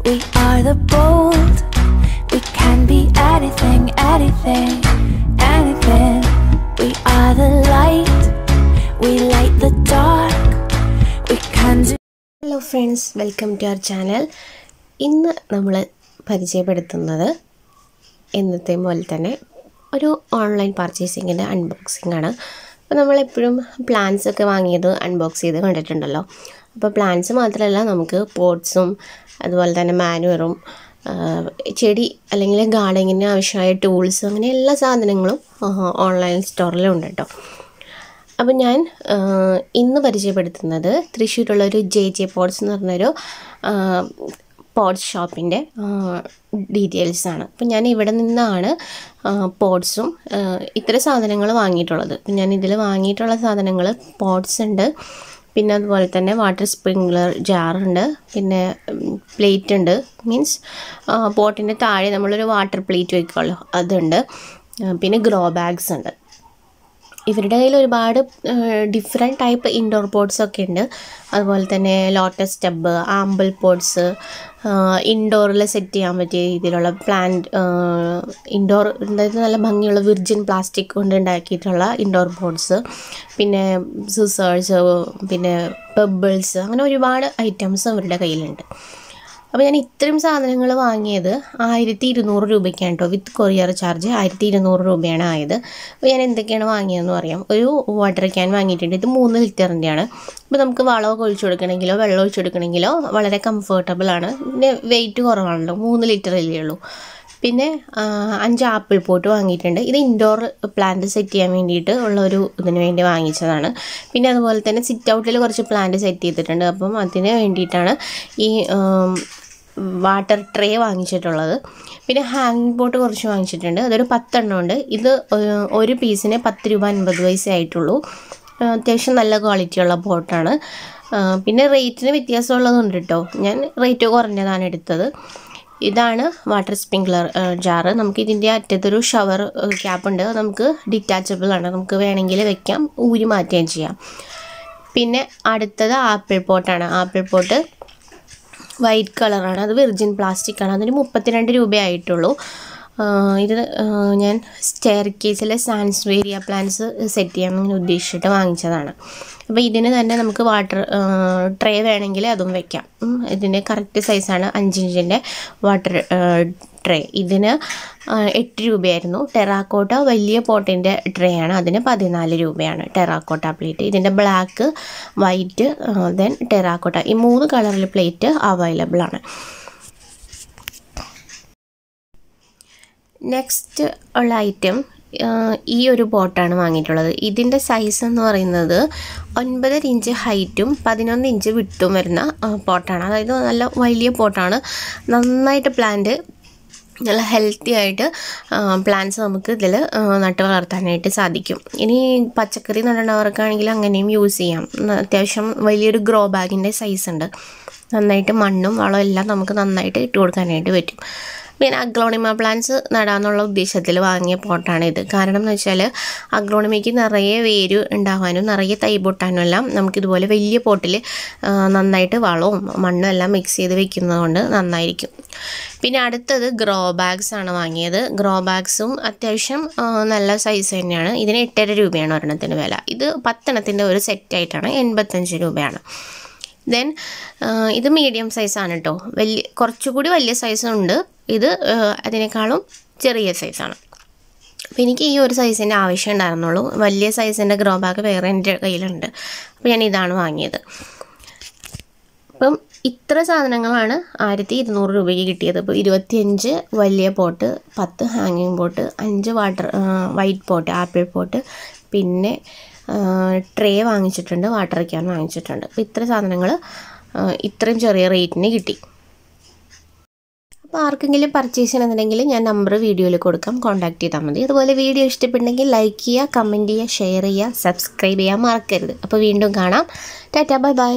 We are the bold. We can be anything, anything, anything. We are the light. We light the dark. We can do. Hello friends welcome to our channel ഇന്ന് നമ്മൾ പരിചയപ്പെടുത്തുന്നത് എന്നത്തെ പോലെ തന്നെ ഒരു online പർച്ചേസിങ്ങിന്റെ unboxing ആണ് അപ്പോൾ നമ്മളെപ്പോഴും പ്ലാൻസ് ഒക്കെ വാങ്ങിയത് അൺബോക്സ് ചെയ്ത് കണ്ടിട്ടുണ്ടല്ലോ. അപ്പോൾ പ്ലാൻസ് മാത്രമല്ല നമുക്ക് പോട്ട്സും അതുപോലെ തന്നെ മാനുവറും ചെടി അല്ലെങ്കിൽ ഗാർഡനിങ്ങിന് ആവശ്യമായ ടൂൾസ് അങ്ങനെ എല്ലാ സാധനങ്ങളും ഓൺലൈൻ സ്റ്റോറിലുണ്ട് കേട്ടോ അപ്പോൾ ഞാൻ ഇന്ന് പരിചയപ്പെടുത്തുന്നത് തൃശ്ശൂരുള്ള ഒരു ജെ ജെ പോട്ട്സ് എന്ന് പറഞ്ഞൊരു പോട്സ് ഷോപ്പിന്റെ ഡീറ്റെയിൽസാണ് അപ്പം ഞാൻ ഇവിടെ നിന്നാണ് പോഡ്സും ഇത്ര സാധനങ്ങൾ വാങ്ങിയിട്ടുള്ളത്. ഞാൻ ഇതിൽ വാങ്ങിയിട്ടുള്ള സാധനങ്ങൾ പോഡ്സ് ഉണ്ട്. പിന്നെ അതുപോലെ തന്നെ വാട്ടർ സ്പ്രിങ്ക്ലർ ജാറുണ്ട് പിന്നെ പ്ലേറ്റ് ഉണ്ട്. മീൻസ് പോട്ടിന്റെ താഴെ നമ്മളൊരു വാട്ടർ പ്ലേറ്റ് വയ്ക്കുമല്ലോ അതുണ്ട്. പിന്നെ ഗ്രോ ബാഗ്സ് ഉണ്ട്. ഇവരുടെ കയ്യിൽ ഒരുപാട് ഡിഫറെന്റ് ടൈപ്പ് ഇൻഡോർ പോഡ്സ് ഒക്കെ ഉണ്ട്. അതുപോലെ തന്നെ ലോട്ടസ് സ്റ്റബ് ആമ്പിൾ പോഡ്സ് ഇൻഡോറിൽ സെറ്റ് ചെയ്യാൻ പറ്റിയ രീതിയിലുള്ള പ്ലാന്റ് ഇൻഡോർ അതായത് നല്ല ഭംഗിയുള്ള വിർജിൻ പ്ലാസ്റ്റിക് കൊണ്ട് ഉണ്ടാക്കിയിട്ടുള്ള ഇൻഡോർ പോഡ്സ് പിന്നെ സിസേഴ്സ് പിന്നെ പെബിൾസ് അങ്ങനെ ഒരുപാട് ഐറ്റംസ് അവരുടെ കയ്യിലുണ്ട്. അപ്പോൾ ഞാൻ ഇത്രയും സാധനങ്ങൾ വാങ്ങിയത് ആയിരത്തി ഇരുന്നൂറ് രൂപയ്ക്കാണ് കേട്ടോ വിത്ത് കൊറിയർ ചാർജ് ആയിരത്തി ഇരുന്നൂറ് രൂപയാണ് ആയത്. അപ്പോൾ ഞാൻ എന്തൊക്കെയാണ് വാങ്ങിയതെന്ന് പറയാം. ഒരു വാട്ടർ ക്യാൻ വാങ്ങിയിട്ടുണ്ട്. ഇത് മൂന്ന് ലിറ്ററിന്റെയാണ് അപ്പോൾ നമുക്ക് വളമൊക്കെ ഒഴിച്ചു കൊടുക്കണമെങ്കിലോ വെള്ളം ഒഴിച്ചു കൊടുക്കണമെങ്കിലോ വളരെ കംഫർട്ടബിൾ ആണ്. പിന്നെ വെയിറ്റ് കുറവാണല്ലോ. മൂന്ന് ലിറ്റർ അല്ലേ ഉള്ളൂ. പിന്നെ അഞ്ച് ആപ്പിൾ പോട്ട് വാങ്ങിയിട്ടുണ്ട്. ഇത് ഇൻഡോർ പ്ലാന്റ് സെറ്റ് ചെയ്യാൻ വേണ്ടിയിട്ട് ഉള്ള ഒരു ഇതിന് വേണ്ടി വാങ്ങിച്ചതാണ്. പിന്നെ അതുപോലെ തന്നെ സിറ്റ് ഔട്ടിൽ കുറച്ച് പ്ലാന്റ് സെറ്റ് ചെയ്തിട്ടുണ്ട്. അപ്പം അതിന് വേണ്ടിയിട്ടാണ് ഈ വാട്ടർ ട്രേ വാങ്ങിച്ചിട്ടുള്ളത്. പിന്നെ ഹാങ് ബോട്ട് കുറച്ച് വാങ്ങിച്ചിട്ടുണ്ട്. അതൊരു പത്തെണ്ണം ഉണ്ട്. ഇത് ഒരു- പീസിന് പത്ത് രൂപ അൻപത് പൈസ ആയിട്ടുള്ളൂ. അത്യാവശ്യം നല്ല ക്വാളിറ്റിയുള്ള ബോട്ടാണ് പിന്നെ റേറ്റിന് വ്യത്യാസമുള്ളതുണ്ട് കേട്ടോ ഞാൻ റേറ്റ് കുറഞ്ഞതാണ് എടുത്തത്. ഇതാണ് വാട്ടർ സ്പ്രിങ്ക്ലർ ജാറ് നമുക്ക് ഇതിന്റെ അറ്റത്തൊരു ഷവർ ക്യാപ്പ് ഉണ്ട്. നമുക്ക് ഡിറ്റാച്ചബിൾ ആണ്. നമുക്ക് വേണമെങ്കിൽ വെക്കാം. ഊരി മാറ്റുകയും ചെയ്യാം. പിന്നെ അടുത്തത് ആപ്പിൾ പോട്ടാണ് ആപ്പിൾ പോട്ട് വൈറ്റ് കളറാണ്. അത് വിർജിൻ പ്ലാസ്റ്റിക് ആണ്. അതിന് മുപ്പത്തിരണ്ട് രൂപയായിട്ടുള്ളൂ. ഇത് ഞാൻ സ്റ്റെയർ കേസിലെ സാൻസ്വേരിയ പ്ലാന്റ്സ് സെറ്റ് ചെയ്യാൻ ഇങ്ങനെ ഉദ്ദേശിച്ചിട്ട് വാങ്ങിച്ചതാണ്. അപ്പോൾ ഇതിന് തന്നെ നമുക്ക് വാട്ടർ ട്രേ വേണമെങ്കിൽ അതും വെക്കാം. ഇതിന്റെ കറക്റ്റ് സൈസാണ് അഞ്ചിഞ്ചിന്റെ വാട്ടർ ട്രേ ഇതിന് എട്ട് രൂപയായിരുന്നു. ടെറാക്കോട്ട വലിയ പോട്ടിന്റെ ട്രേ ആണ്. അതിന് പതിനാല് രൂപയാണ് ടെറാക്കോട്ട പ്ലേറ്റ് ഇതിന്റെ ബ്ലാക്ക് വൈറ്റ് ദെൻ ടെറാക്കോട്ട. ഈ മൂന്ന് കളറിൽ പ്ലേറ്റ് അവൈലബിൾ ആണ്. നെക്സ്റ്റ് ഉള്ള ഐറ്റം ഈ ഒരു പോട്ടാണ് വാങ്ങിയിട്ടുള്ളത്. ഇതിന്റെ സൈസ് എന്ന് പറയുന്നത് ഒൻപതര ഇഞ്ച് ഹൈറ്റും പതിനൊന്ന് ഇഞ്ച് വിട്ടും വരുന്ന പോട്ടാണ് അതായത് നല്ല വലിയ പോട്ടാണ് നന്നായിട്ട് പ്ലാന്റ് നല്ല ഹെൽത്തി ആയിട്ട് പ്ലാന്റ്സ് നമുക്ക് ഇതിൽ നട്ട് വളർത്താനായിട്ട് സാധിക്കും. ഇനി പച്ചക്കറി നടണവർക്കാണെങ്കിൽ അങ്ങനെയും യൂസ് ചെയ്യാം. അത്യാവശ്യം വലിയൊരു ഗ്രോ ബാഗിന്റെ സൈസ് ഉണ്ട്. നന്നായിട്ട് മണ്ണും വളവും എല്ലാം നമുക്ക് നന്നായിട്ട് ഇട്ട് കൊടുക്കാനായിട്ട് പറ്റും. പിന്നെ അഗ്ലോണിമ പ്ലാന്റ്സ് നടാന്നുള്ള ഉദ്ദേശത്തിൽ വാങ്ങിയ പോട്ടാണ് ഇത്. കാരണം എന്ന് വെച്ചാൽ അഗ്ലോണിമയ്ക്ക് നിറയെ വേര് ഉണ്ടാകാനും നിറയെ തൈ പൊട്ടാനും എല്ലാം നമുക്കിതുപോലെ വലിയ പോട്ടിൽ നന്നായിട്ട് വളവും മണ്ണും എല്ലാം മിക്സ് ചെയ്ത് വെക്കുന്നതുകൊണ്ട് നന്നായിരിക്കും. പിന്നെ അടുത്തത് ഗ്രോ ബാഗ്സ് ആണ് വാങ്ങിയത്. ഗ്രോ ബാഗ്സും അത്യാവശ്യം നല്ല സൈസ് തന്നെയാണ്. ഇതിന് എട്ടര രൂപയാണ് ഒരെണ്ണത്തിന് വില. ഇത് പത്തെണ്ണത്തിന്റെ ഒരു സെറ്റായിട്ടാണ് എൺപത്തഞ്ച് രൂപയാണ്. ദെൻ ഇത് മീഡിയം സൈസാണ് കേട്ടോ വലിയ കുറച്ചുകൂടി വലിയ സൈസുണ്ട് ഇത് അതിനേക്കാളും ചെറിയ സൈസാണ്. അപ്പോൾ എനിക്ക് ഈ ഒരു സൈസിന്റെ ആവശ്യം ഉണ്ടായിരുന്നുള്ളൂ. വലിയ സൈസിന്റെ ഗ്രോ ബാഗ് വേറെ എന്റെ കയ്യിലുണ്ട്. അപ്പോൾ ഞാൻ ഇതാണ് വാങ്ങിയത്. അപ്പം ഇത്ര സാധനങ്ങളാണ് ആയിരത്തി ഇരുന്നൂറ് രൂപയ്ക്ക് കിട്ടിയത്. അപ്പോൾ ഇരുപത്തിയഞ്ച് വലിയ പോട്ട് പത്ത് ഹാങ്ങിങ് പോട്ട് അഞ്ച് water white pot apple pot പിന്നെ ട്രേ വാങ്ങിച്ചിട്ടുണ്ട് വാട്ടർ ക്യാൻ വാങ്ങിച്ചിട്ടുണ്ട്. അപ്പോൾ ഇത്ര സാധനങ്ങൾ ഇത്രയും ചെറിയ റേറ്റിന് കിട്ടി. അപ്പോൾ ആർക്കെങ്കിലും പർച്ചേസ് ചെയ്യണമെന്നുണ്ടെങ്കിൽ ഞാൻ നമ്പർ വീഡിയോയിൽ കൊടുക്കാം. കോൺടാക്ട് ചെയ്താൽ മതി. അതുപോലെ വീഡിയോ ഇഷ്ടപ്പെട്ടെങ്കിൽ ലൈക്ക് ചെയ്യുക കമന്റ് ചെയ്യുക ഷെയർ ചെയ്യുക സബ്സ്ക്രൈബ് ചെയ്യാൻ മറക്കരുത്. അപ്പോൾ വീണ്ടും കാണാം. Tata bye bye